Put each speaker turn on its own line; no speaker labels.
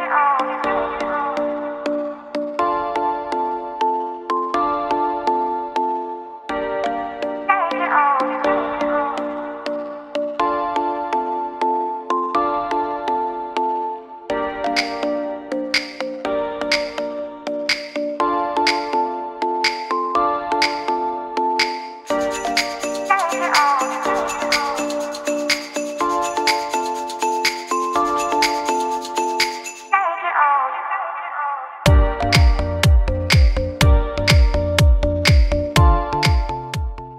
it all.